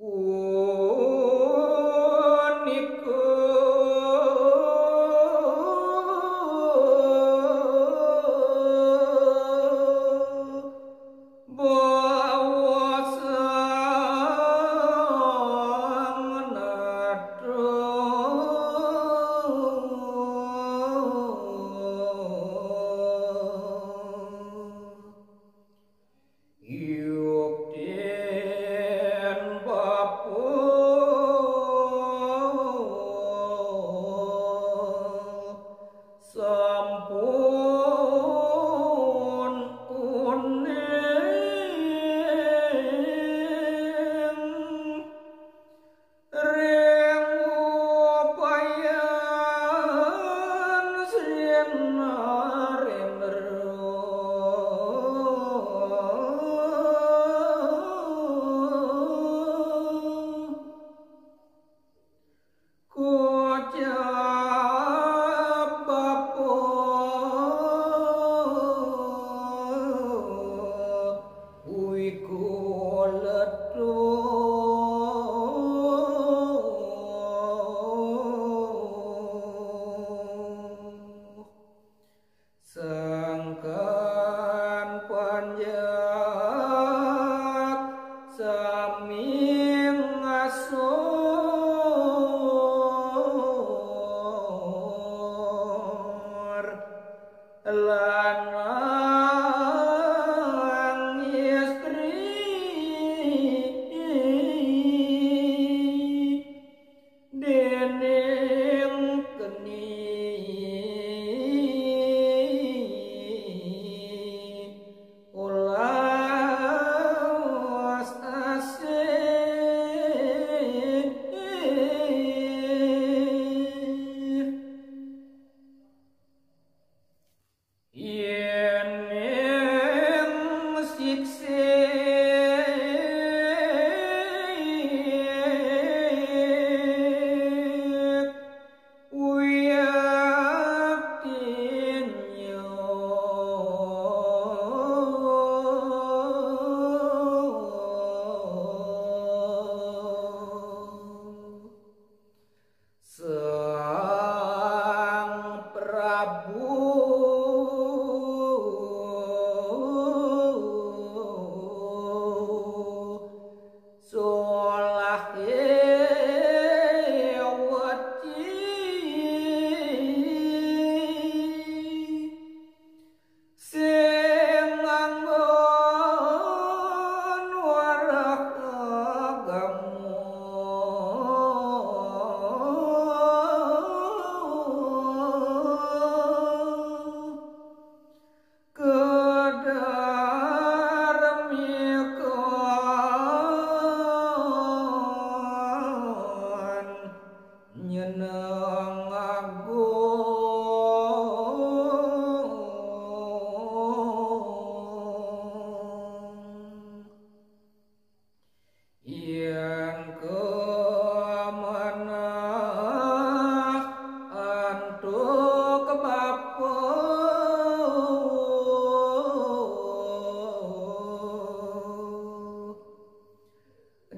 我。Lord.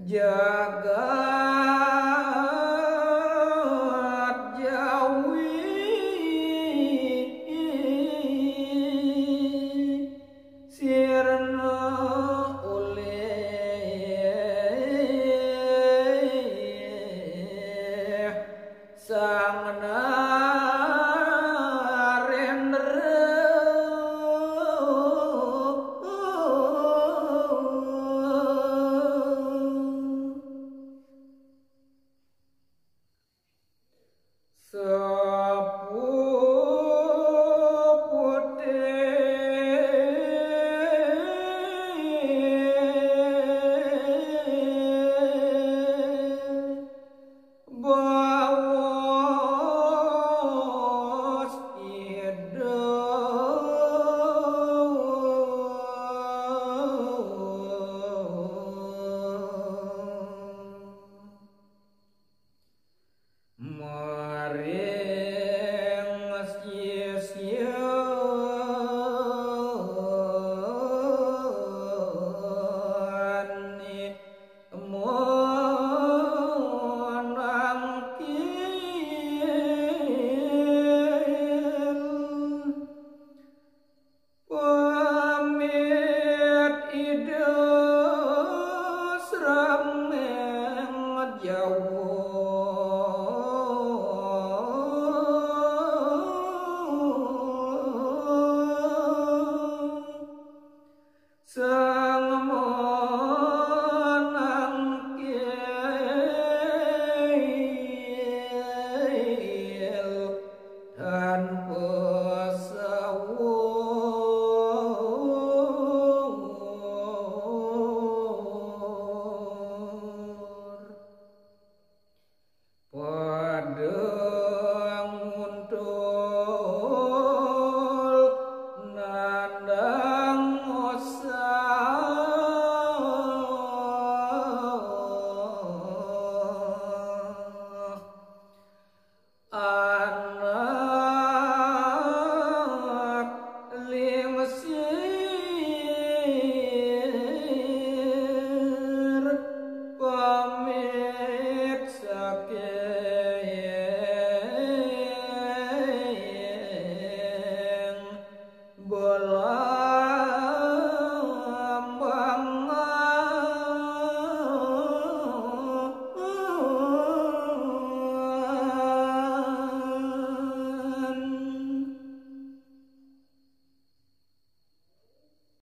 jaga